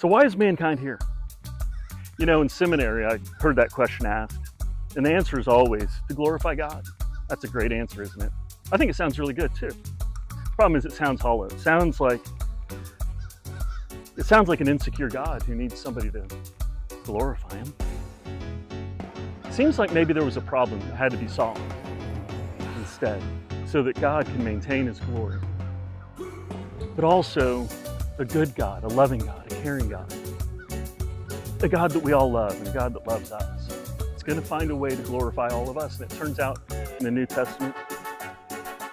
So, why is mankind here? You know, in seminary, I heard that question asked, and the answer is always to glorify God. That's a great answer, isn't it? I think it sounds really good too. The Problem is, it sounds hollow. It sounds like it sounds like an insecure God who needs somebody to glorify him. It Seems like maybe there was a problem that had to be solved instead, so that God can maintain his glory. But also a good God, a loving God, caring God, a God that we all love and a God that loves us. It's going to find a way to glorify all of us. And it turns out in the New Testament,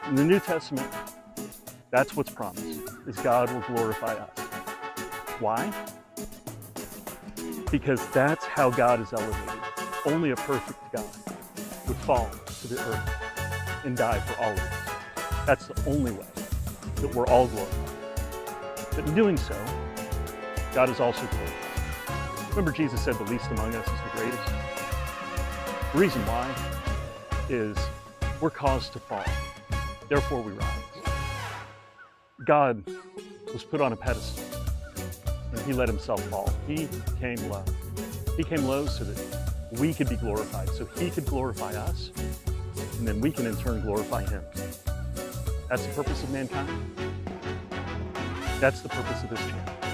in the New Testament, that's what's promised, is God will glorify us. Why? Because that's how God is elevated. Only a perfect God would fall to the earth and die for all of us. That's the only way that we're all glorified. But in doing so, God is also glorified. Remember, Jesus said, The least among us is the greatest. The reason why is we're caused to fall, therefore we rise. God was put on a pedestal and he let himself fall. He came low. He came low so that we could be glorified, so he could glorify us, and then we can in turn glorify him. That's the purpose of mankind. That's the purpose of this channel.